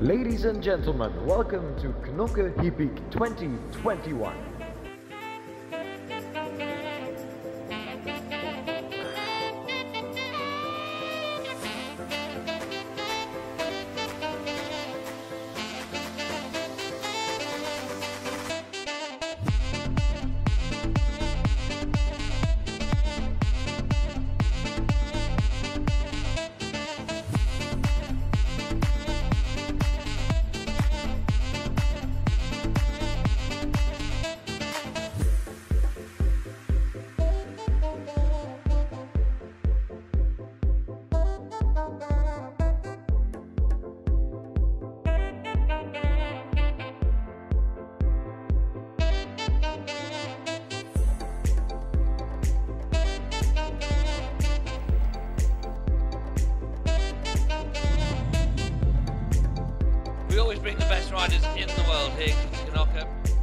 Ladies and gentlemen, welcome to Knokke Hippie 2021. Always bring the best riders in the world here to Knokke.